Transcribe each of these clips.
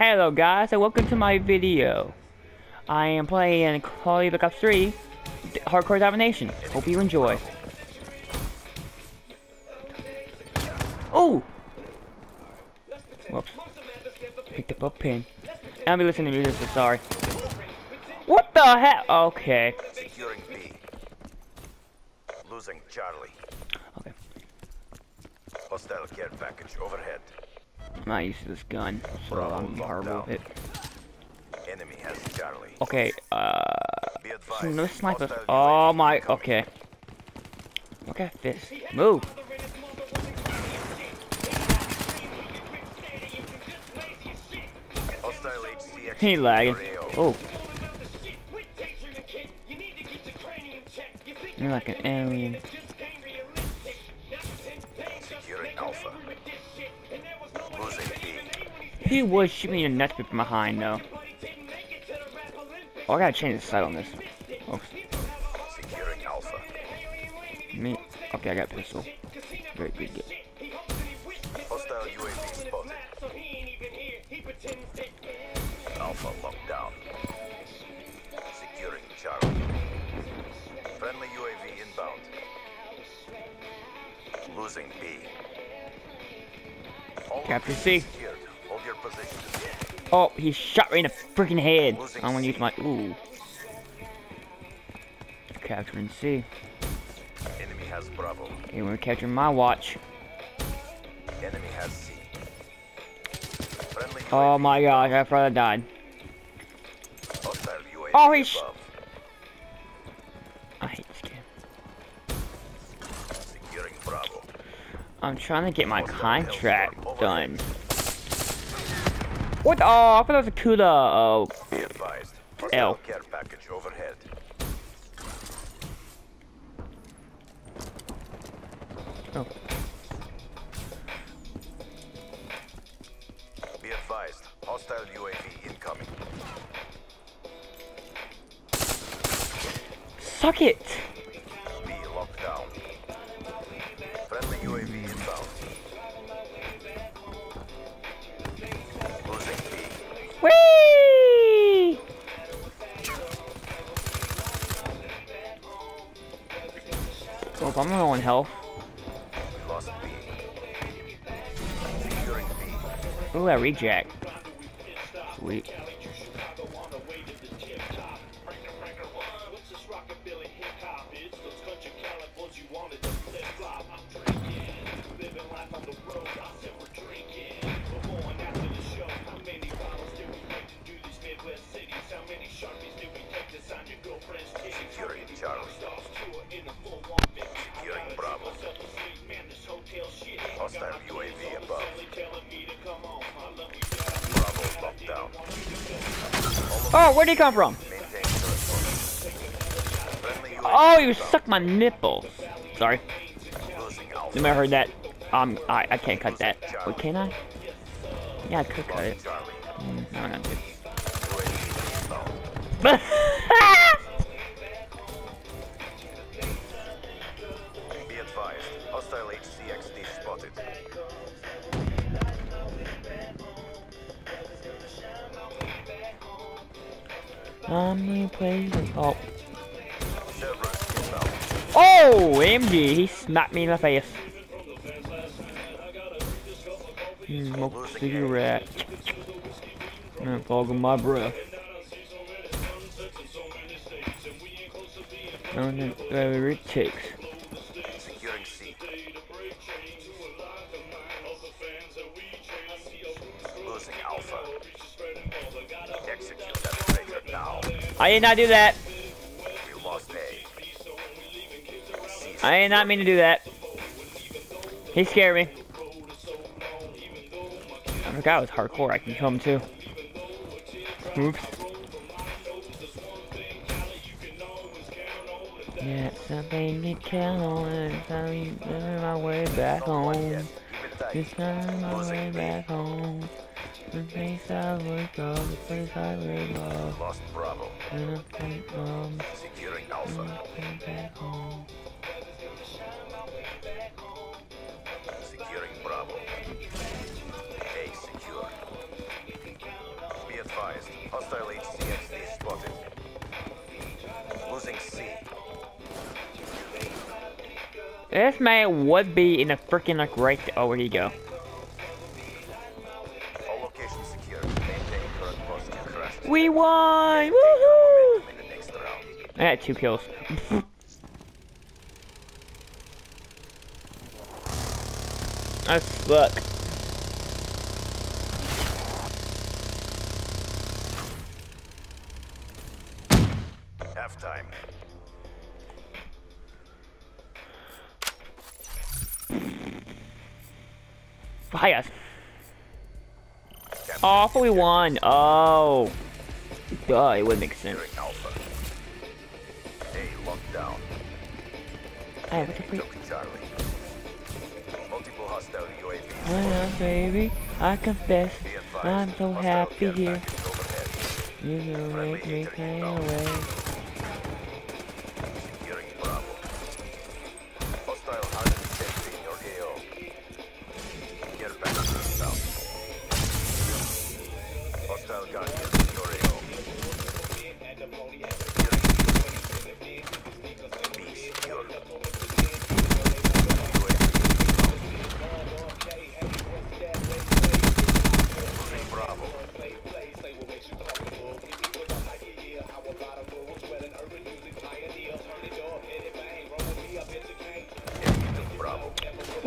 Hello guys and welcome to my video. I am playing Call of Duty Black Ops 3 Hardcore Domination. Hope you enjoy. Oh! Whoops. Picked up a pin. I'll be listening to music, so sorry. What the heck? Okay. Securing B. Losing Charlie. Okay. Hostile care package overhead. I'm not used to this gun, so Bravo, I'm horrible with it. Enemy has Charlie. Okay, uh... Advised. No snipers. hostile Oh my, incoming. okay. Look at this. Move. Hostile He lagging. Oh. You're like an alien. He would shoot me in the nuts from behind though. Oh, I gotta change the sight on this. Oops. Securing Alpha. Me. Okay, I got pistol. Good, good, good. Hostile UAV spotted. Alpha locked down. Securing Charlie. Friendly UAV inbound. Losing B. All Capture C. secured. Hold your position. Oh, he shot me in the freaking head. I'm gonna use my ooh. Capturing C. Enemy has Bravo. Okay, we're capturing my watch. Enemy has C. Friendly Oh UAV my gosh, I I died. Oh, he's. above. I hate this game. I'm trying to get my contract done. What? Oh, I was a CUDA. Oh, Be advised. L. Care package overhead. oh. Be advised. Hostile UAV incoming. Suck it. I'm on health. Ooh, that reject. Sweet. Charlie. Securing Bravo. Hostile UAV above. Bravo locked down. Oh, where'd he come from? Maintain current Friendly UAV Oh, you sucked my nipples. Sorry. You might have heard that. Um, I, I can't cut that. Wait, can I? Yeah, I could cut it. Mm, no, I'm not Hostile HCXD spotted. Places? Oh. Oh, MG, he smacked me in the face. Hmm, Smoke a cigarette. And fogging my breath. And whatever it takes. I did not do that. I did not mean to do that. He scared me. I forgot it was hardcore. I can kill him too. Oops. Yeah, something to kill on. I'm my way back home. This time my way back home. The place I would go, the place I would go. Lost Bravo. And I think mom. Securing Alpha. And back home. Securing Bravo. A secure. Be advised, hostile HCXD spotted. Losing C. This man would be in a freaking like right. Oh, where'd he go? We won! Woohoo! In the next round. I had two kills. I suck. Half time. Hi guys. Captain Oh, we won. Oh. Duh, it would make sense. Alpha. A locked down. Hey, what the freak? Charlie. Multiple hostile UAVs. Well, baby, I confess, I'm so happy here. You can make me stay away.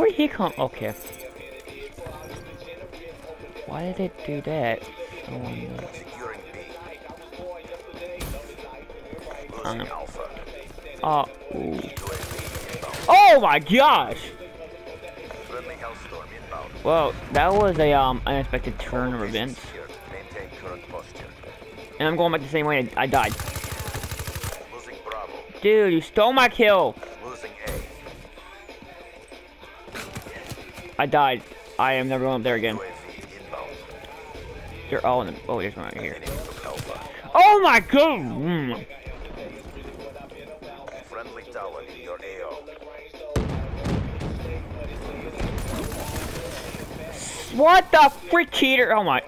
Where he come? Okay. Why did it do that? Oh. UAV inbound. oh my gosh! Well, that was a um unexpected turn of events, and I'm going back the same way I died. Dude, you stole my kill. I died. I am never going up there again. They're all in the. Oh, there's one right here. Oh my god! Mm. What the freak cheater? Oh my.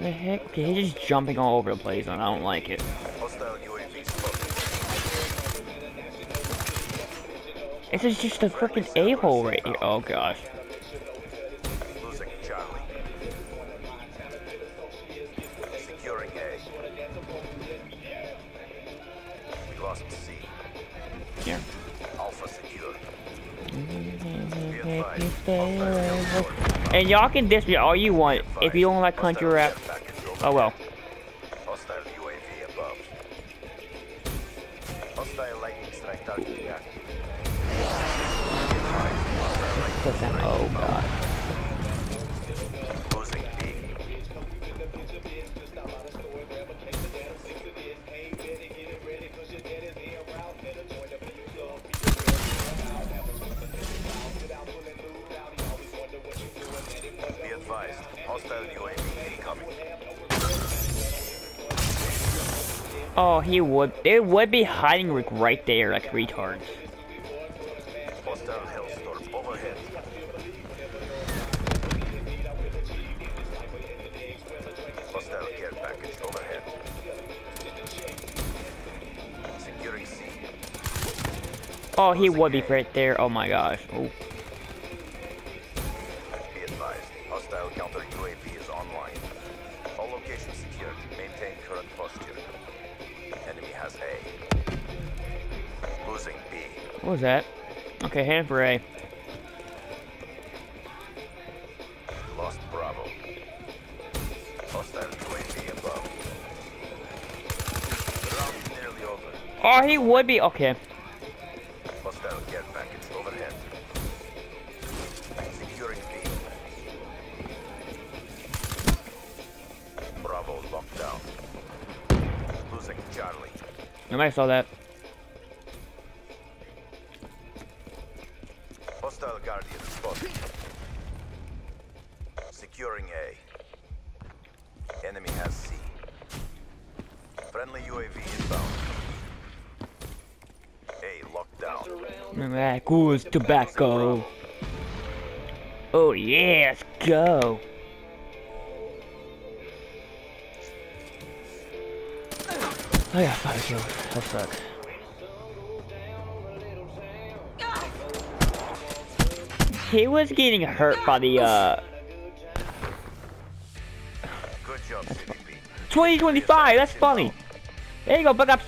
What the heck? He's just jumping all over the place, and I don't like it. Hostile UAV spotted. This is just a freaking a-hole right here. Oh gosh. Losing Charlie. Securing A. We lost C. Here. Alpha secure. Make me stay away. And y'all can diss me all you want if you don't like country rap. Oh well. Hostile UAV above. Hostile lightning strike targeting active. Oh god. Oh, he would. They would be hiding right there, like retards. Oh, he would be right there. Oh my gosh. Oh. Hostile counter UAV is online. All locations secured. Maintain current posture. Enemy has A. Losing B. What was that? Okay, hand for A. Lost Bravo. Hostile UAV above. The nearly over. Oh, he would be. Okay. Nobody saw that. Hostile Guardian spotted. Securing A. Enemy has C. Friendly UAV inbound. A locked down. That goes tobacco. Oh yeah, let's go. I got five kills. That sucks. He was getting hurt by the uh Good job, CVP. 2025. That's funny. There you go, Bug Ops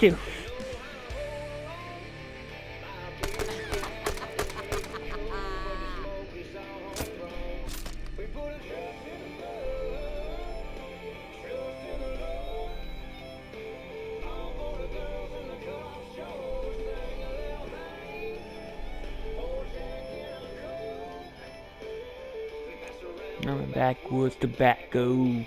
2. I'm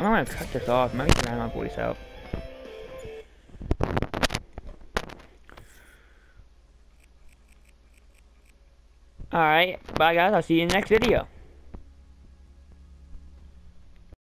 backwoods tobacco. I'm gonna cut this off. Maybe can my voice out. Alright, bye guys. I'll see you in the next video.